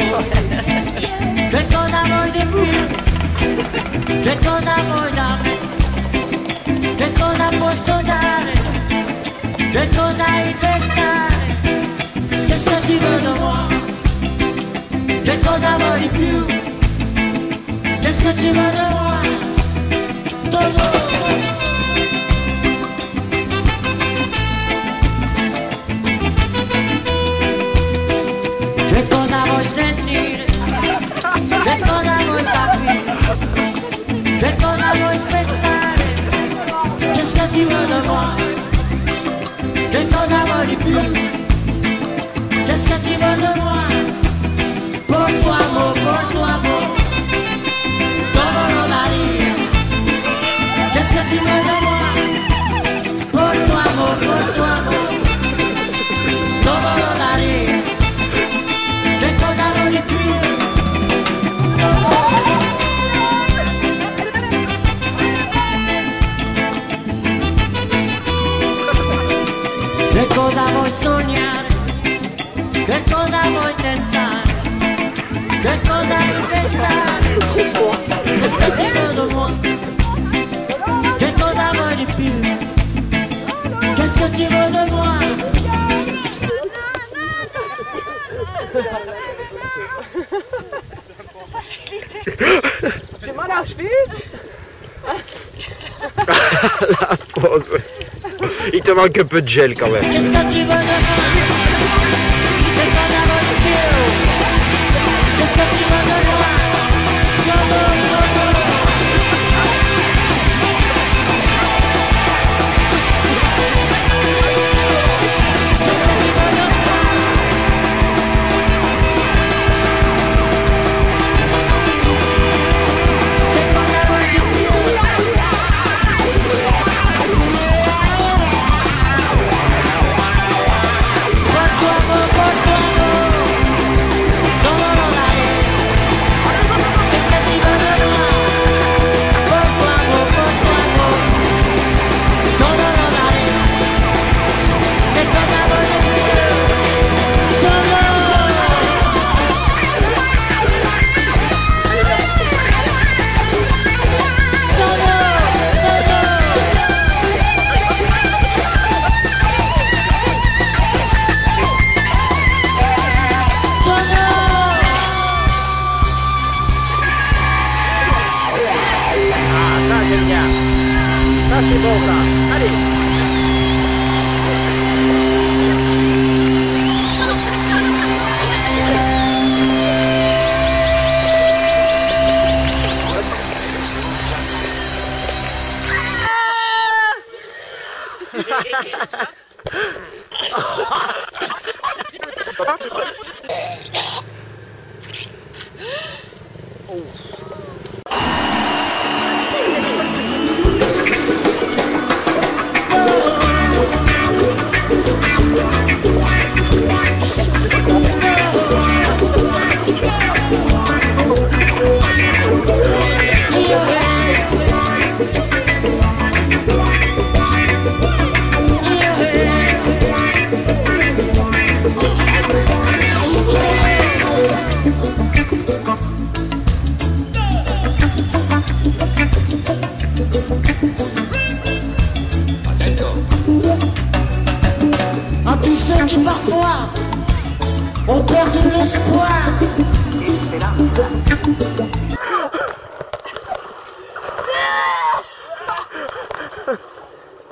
voy, qué cosa vuoi di più, che cosa vuoi da me? che cosa posso dare, che cosa inventare, che sto ti vedo moi, che cosa vuoi di più, che sto ti vedo moi, todo Che cosa vuoi capire? Che cosa vuoi spezzare? Tu veux de moi? Che cosa vuoi di più? Que Che cosa vuoi tentare? Che cosa inventare? Qu'est-ce que tu veux de moi? Che cosa vuoi di più? Qu'est-ce que tu veux de moi? J'ai mal à la cheville. La pause. Il te manque un peu de gel quand même. Qu'est-ce que tu veux de moi Senia. Naši Boha. Tady. Oh.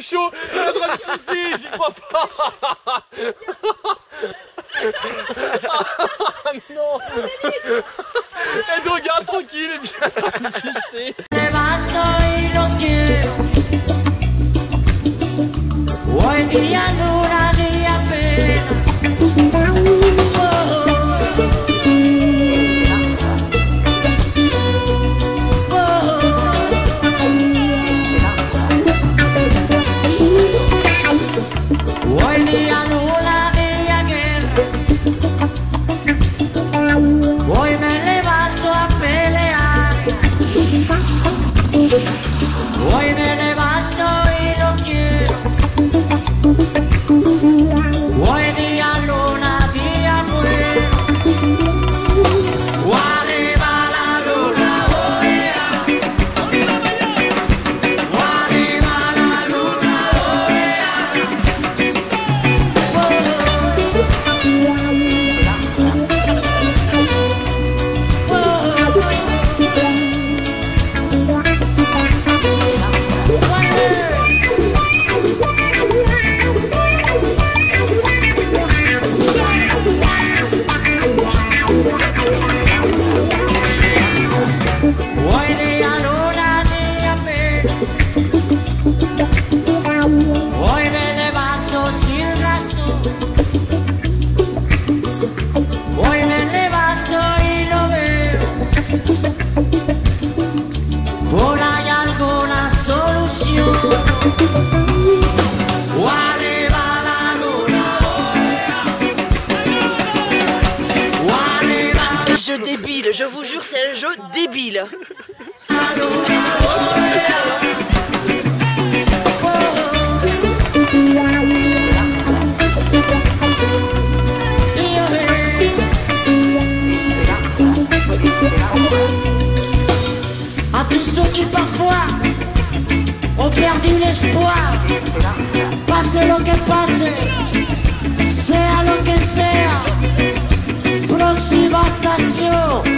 show, elle a le droit de pisser, j'y crois pas. Ah non. Et donc regarde tranquille, et bien elle pisser Hoy me me y lo veo. Por ahí alguna solución. Je vous jure, c'est un jeu débile. À tous ceux qui parfois ont perdu l'espoir, passez lo que pase, sea lo que sea, próxima estación,